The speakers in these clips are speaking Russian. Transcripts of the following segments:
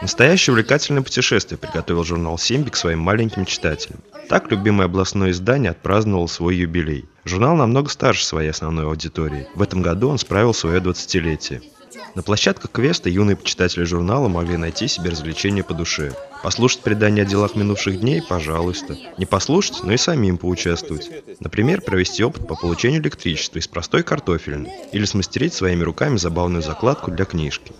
Настоящее увлекательное путешествие приготовил журнал «Симби» к своим маленьким читателям. Так любимое областное издание отпраздновало свой юбилей. Журнал намного старше своей основной аудитории. В этом году он справил свое 20-летие. На площадках Квеста юные почитатели журнала могли найти себе развлечения по душе. Послушать предания о делах минувших дней – пожалуйста. Не послушать, но и самим поучаствовать. Например, провести опыт по получению электричества из простой картофельной или смастерить своими руками забавную закладку для книжки.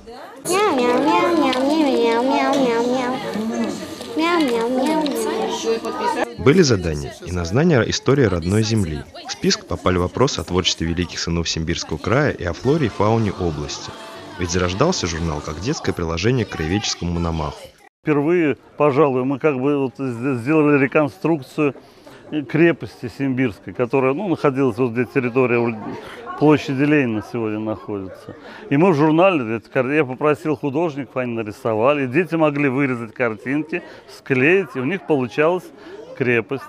Были задания и на знание истории родной земли. В список попали вопросы о творчестве великих сынов Симбирского края и о флоре и фауне области. Ведь зарождался журнал как детское приложение к краеведческому мономаху. Впервые, пожалуй, мы как бы вот сделали реконструкцию крепости Симбирской, которая ну, находилась вот где территория площади Ленина сегодня находится. И мы в журнале, я попросил художников, они нарисовали, дети могли вырезать картинки, склеить, и у них получалась крепость.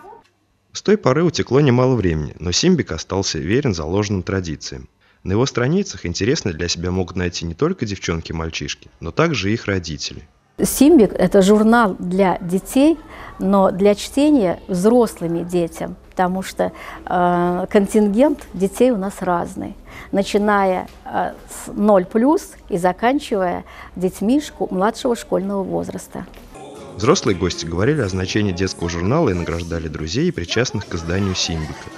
С той поры утекло немало времени, но Симбик остался верен заложенным традициям. На его страницах интересно для себя могут найти не только девчонки и мальчишки, но также их родители. Симбик – это журнал для детей, но для чтения взрослыми детям, потому что э, контингент детей у нас разный, начиная э, с 0 плюс и заканчивая детьми младшего школьного возраста. Взрослые гости говорили о значении детского журнала и награждали друзей причастных к изданию Симбика.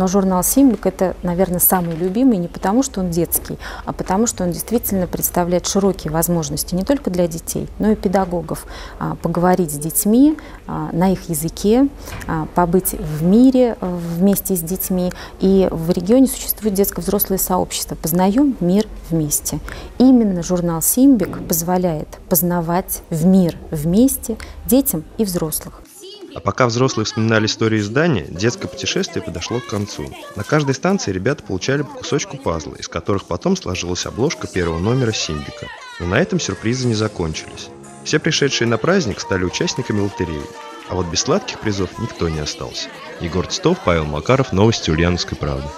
Но журнал «Симвик» — это, наверное, самый любимый не потому, что он детский, а потому, что он действительно представляет широкие возможности не только для детей, но и педагогов. А, поговорить с детьми а, на их языке, а, побыть в мире вместе с детьми. И в регионе существует детско-взрослое сообщество «Познаем мир вместе». Именно журнал «Симбик» позволяет познавать в мир вместе детям и взрослых. А пока взрослые вспоминали историю издания, детское путешествие подошло к концу. На каждой станции ребята получали по кусочку пазла, из которых потом сложилась обложка первого номера Симбика. Но на этом сюрпризы не закончились. Все пришедшие на праздник стали участниками лотереи. А вот без сладких призов никто не остался. Егор Титов, Павел Макаров, Новости Ульяновской правды.